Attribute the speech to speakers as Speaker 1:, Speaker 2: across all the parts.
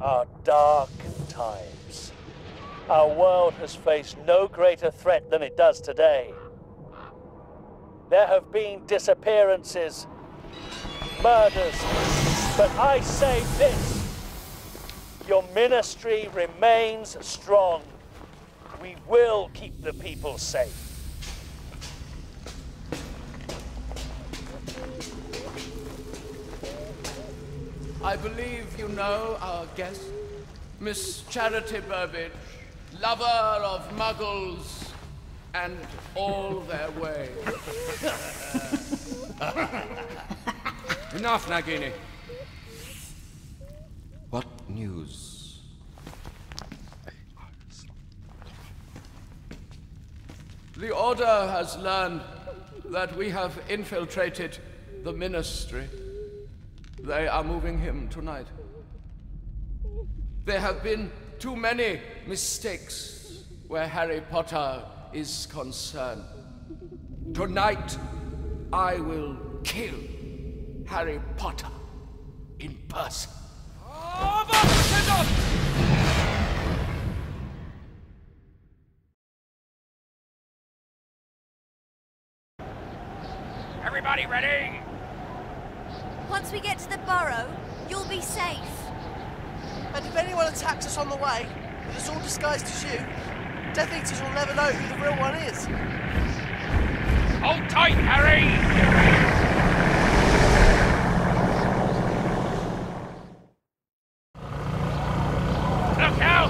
Speaker 1: Are dark times. Our world has faced no greater threat than it does today. There have been disappearances, murders, but I say this. Your ministry remains strong. We will keep the people safe.
Speaker 2: I believe you know our guest, Miss Charity Burbage, lover of muggles and all their ways. Enough, Nagini. What news? The Order has learned that we have infiltrated the Ministry. They are moving him tonight. There have been too many mistakes where Harry Potter is concerned. Tonight, I will kill Harry Potter in person.
Speaker 3: Everybody
Speaker 4: Once we get to the burrow, you'll be safe.
Speaker 5: And if anyone attacks us on the way, with us all disguised as you, Death Eaters will never know who the real one is.
Speaker 3: Hold tight, Harry! Look out!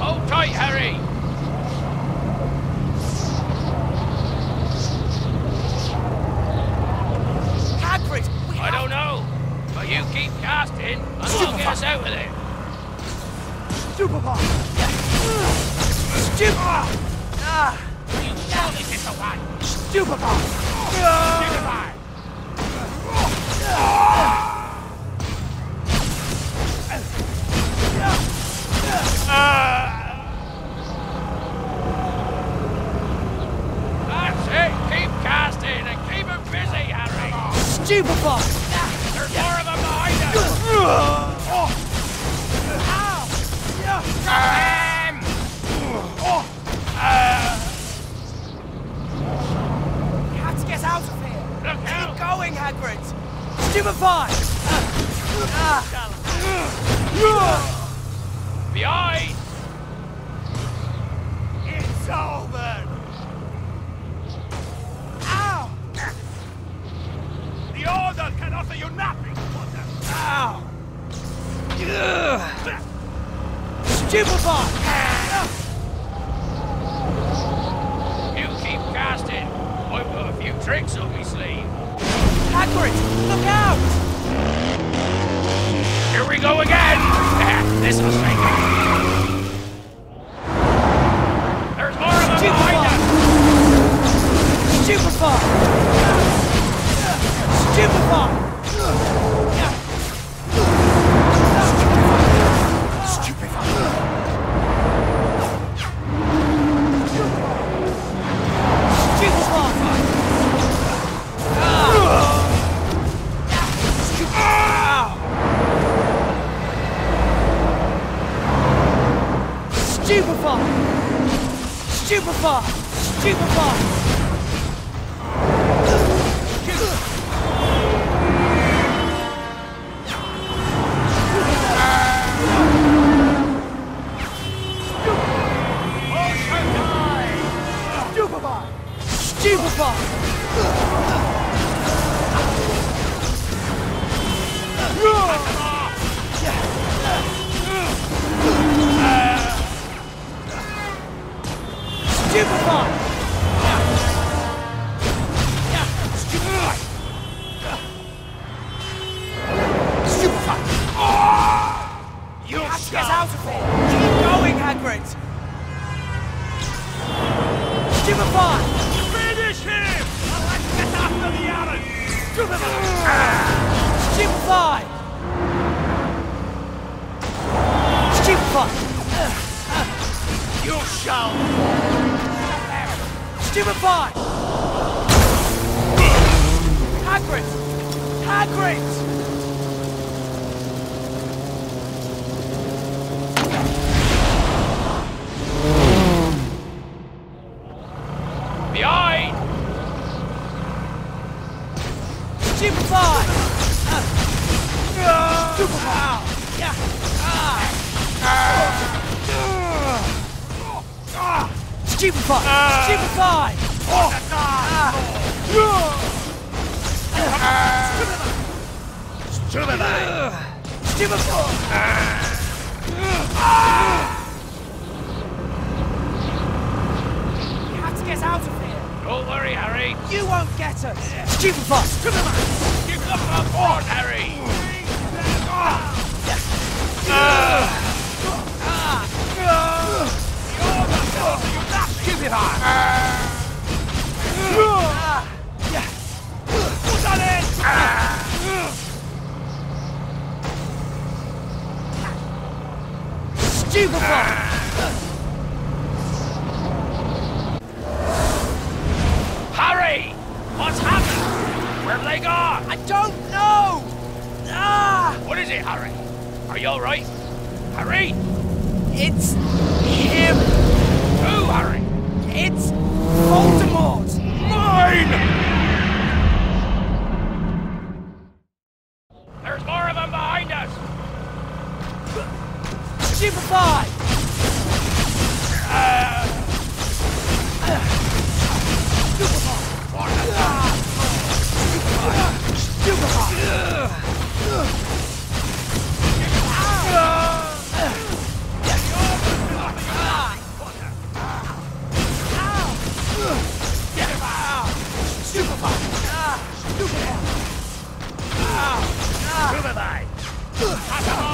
Speaker 3: Hold tight, Harry!
Speaker 5: Hagrid! We
Speaker 3: I
Speaker 5: have-
Speaker 3: don't know, but you keep casting and I'll get us out of there.
Speaker 5: Stupefy! Stupefy! Ah!
Speaker 3: You surely get away!
Speaker 5: Stupefy!
Speaker 3: Stupefy! That's it! Keep casting and keep him busy, Harry!
Speaker 5: Stupefy!
Speaker 3: There's more of them behind us! Order can offer you nothing, Potter!
Speaker 5: Ow! Stupefy!
Speaker 3: You keep casting. I've got a few tricks up my sleeve.
Speaker 5: Hagrid, look out!
Speaker 3: Here we go again! This'll sink it. There's more of them behind us!
Speaker 5: Stupefy! Stupefy! Stupefy! Stupefy!
Speaker 3: Shall!
Speaker 5: Stupefy! Hagrid! Hagrid! Stupefy! Ah. Stupefy! Oh. You have to get out of here!
Speaker 3: Don't worry, Harry.
Speaker 5: You won't get us! Stupefy!
Speaker 3: You come on board, Harry.
Speaker 5: Stupefy!
Speaker 3: stupefied! Stupefied! Stupefied!
Speaker 5: Superman! Superman! Superman!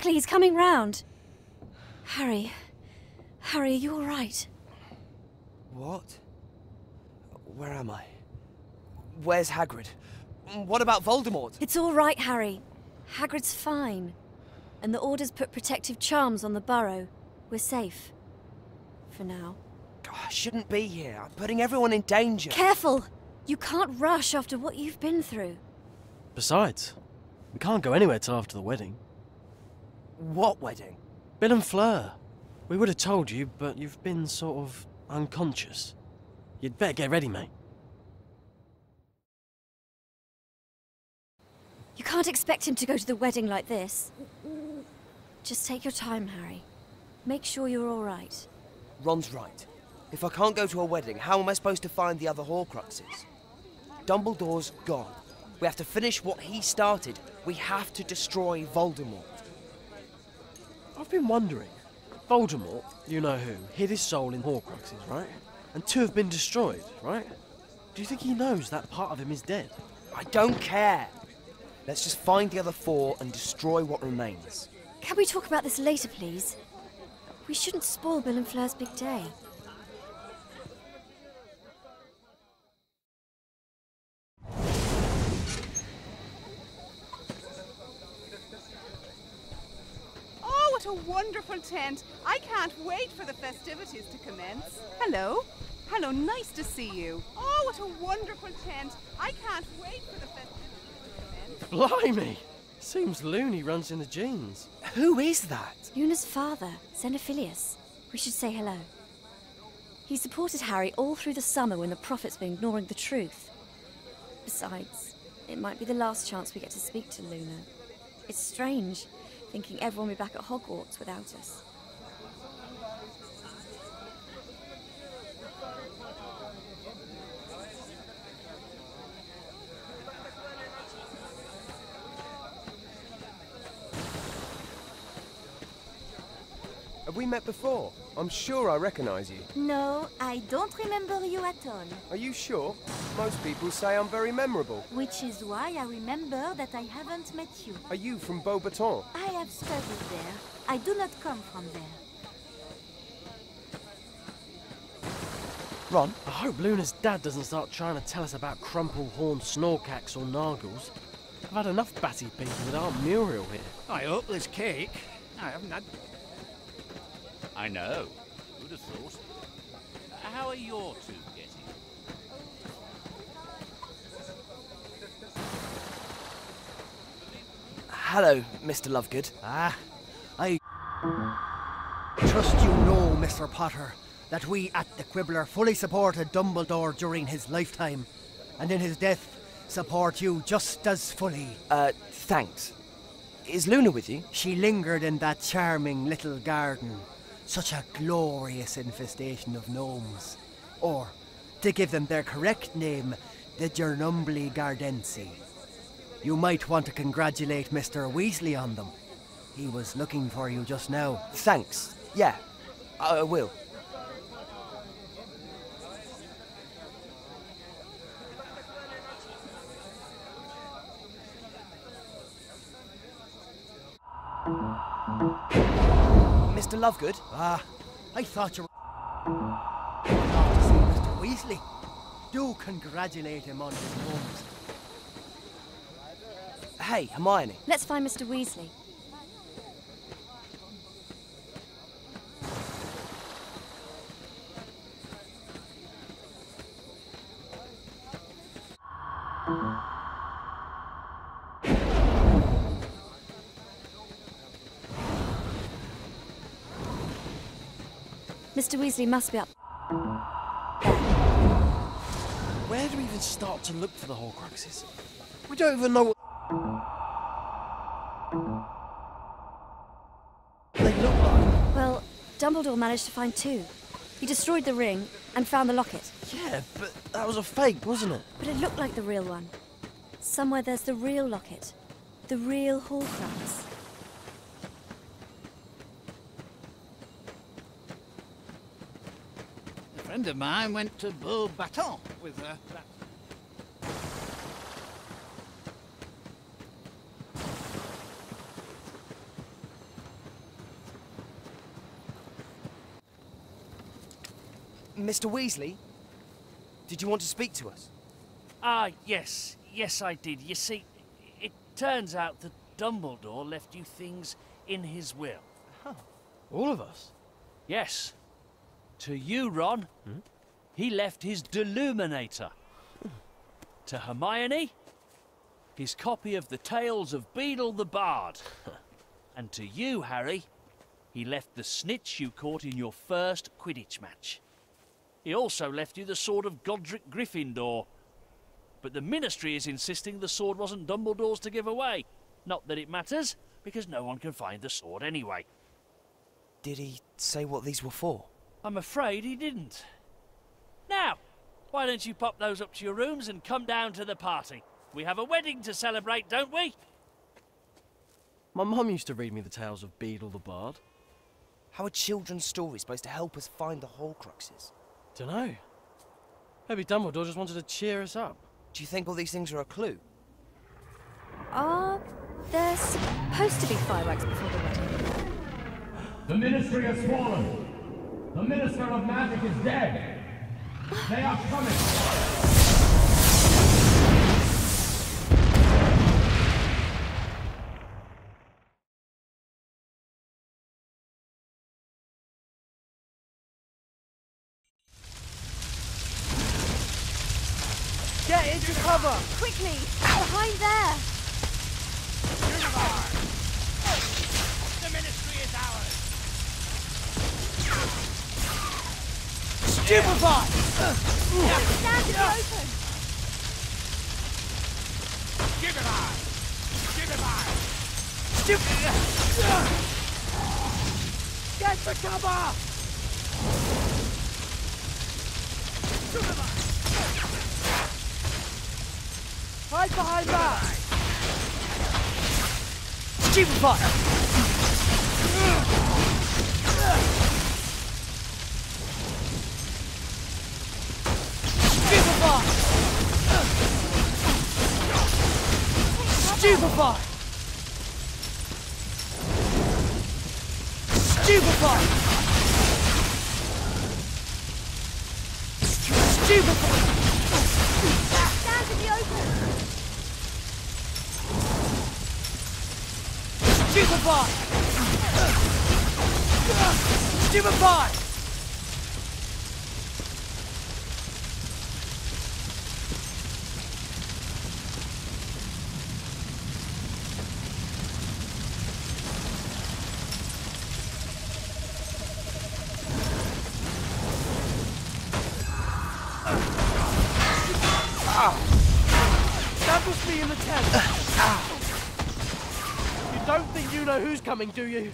Speaker 6: Quickly, he's coming round. Harry. Harry, are you alright?
Speaker 5: What? Where am I? Where's Hagrid? What about Voldemort?
Speaker 6: It's all right, Harry. Hagrid's fine. And the Order's put protective charms on the burrow. We're safe. For now.
Speaker 5: Ah, I shouldn't be here. I'm putting everyone in danger.
Speaker 6: Careful! You can't rush after what you've been through.
Speaker 7: Besides, we can't go anywhere till after the wedding.
Speaker 5: What wedding?
Speaker 7: Bill and Fleur. We would have told you, but you've been sort of unconscious. You'd better get ready, mate.
Speaker 6: You can't expect him to go to the wedding like this. Just take your time, Harry. Make sure you're all right.
Speaker 5: Ron's right. If I can't go to a wedding, how am I supposed to find the other Horcruxes? Dumbledore's gone. We have to finish what he started. We have to destroy Voldemort.
Speaker 7: I've been wondering. Voldemort, you know who, hid his soul in Horcruxes, right? And two have been destroyed, right? Do you think he knows that part of him is dead?
Speaker 5: I don't care. Let's just find the other four and destroy what remains.
Speaker 6: Can we talk about this later, please? We shouldn't spoil Bill and Fleur's big day.
Speaker 8: Wonderful tent. I can't wait for the festivities to commence. Hello. Hello, nice to see you. Oh, what a wonderful tent. I can't wait for the festivities to commence.
Speaker 7: Blimey! Seems loony runs in the genes.
Speaker 5: Who is that?
Speaker 6: Luna's father, Xenophilius. We should say hello. He supported Harry all through the summer when the prophet's been ignoring the truth. Besides, it might be the last chance we get to speak to Luna. It's strange, thinking everyone will be back at Hogwarts without us.
Speaker 9: Have we met before? I'm sure I recognize you.
Speaker 4: No, I don't remember you at all.
Speaker 9: Are you sure? Most people say I'm very memorable.
Speaker 4: Which is why I remember that I haven't met you.
Speaker 9: Are you from Beauxbatons?
Speaker 4: I have studied there. I do not come from there.
Speaker 7: Ron? I hope Luna's dad doesn't start trying to tell us about crumple horned snorkacks or nargles. I've had enough batty people with Aunt Muriel here.
Speaker 3: I hope there's cake. I haven't had. I know. Who'd have thought? How are your two getting?
Speaker 5: Hello, Mr. Lovegood.
Speaker 10: Ah, I trust you know, Mr. Potter, that we at the Quibbler fully supported Dumbledore during his lifetime, and in his death, support you just as fully.
Speaker 5: Uh, thanks. Is Luna with you?
Speaker 10: She lingered in that charming little garden. Such a glorious infestation of gnomes. Or, to give them their correct name, the Gernumbli Gardensi. You might want to congratulate Mr. Weasley on them. He was looking for you just now.
Speaker 5: Thanks. Yeah, I will. Mr. Lovegood?
Speaker 10: Ah, I thought you were to see Mr. Weasley. Do congratulate him on his moves.
Speaker 5: Hey, Hermione.
Speaker 6: Let's find Mr. Weasley. Mr. Weasley must be up.
Speaker 7: Where do we even start to look for the Horcruxes? We don't even know what they look like.
Speaker 6: Well, Dumbledore managed to find two. He destroyed the ring and found the locket.
Speaker 7: Yeah, but that was a fake, wasn't it?
Speaker 6: But it looked like the real one. Somewhere there's the real locket. The real Horcrux.
Speaker 2: Friend of mine went to Beauxbatons with uh, that.
Speaker 5: Mr. Weasley? Did you want to speak to us?
Speaker 11: Ah, yes. Yes, I did. You see, it turns out that Dumbledore left you things in his will.
Speaker 7: All of us?
Speaker 11: Yes. To you, Ron, he left his Deluminator. to Hermione, his copy of the Tales of Beedle the Bard. and to you, Harry, he left the snitch you caught in your first Quidditch match. He also left you the sword of Godric Gryffindor. But the Ministry is insisting the sword wasn't Dumbledore's to give away. Not that it matters, because no one can find the sword anyway.
Speaker 5: Did he say what these were for?
Speaker 11: I'm afraid he didn't. Now, why don't you pop those up to your rooms and come down to the party? We have a wedding to celebrate, don't we?
Speaker 7: My mum used to read me the tales of Beedle the Bard.
Speaker 5: How are children's stories supposed to help us find the Horcruxes?
Speaker 7: Dunno. Maybe Dumbledore just wanted to cheer us up.
Speaker 5: Do you think all these things are a clue?
Speaker 6: Are there supposed to be fireworks before the wedding?
Speaker 12: The Ministry has fallen. The Minister of Magic is dead. They are coming.
Speaker 4: Open!
Speaker 11: Give it on! Give it on!
Speaker 7: Get to cover! Hide behind that!
Speaker 10: Stupefy! Stupefy! Stupefy! Stupefy!
Speaker 4: Stand in the!
Speaker 10: Stupefy! Stupefy!
Speaker 7: Know who's coming, do you?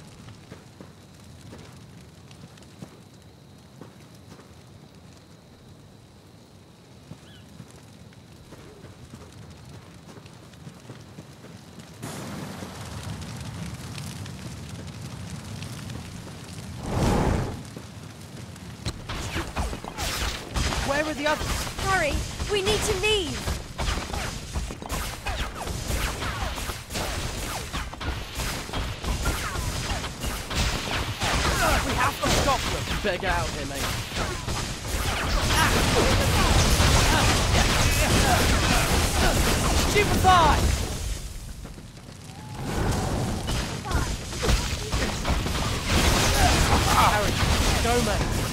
Speaker 7: Where are the others?
Speaker 6: Hurry! We need to leave!
Speaker 7: Better get out of here, mate.
Speaker 10: Stupefy!
Speaker 7: Harry, go, mate.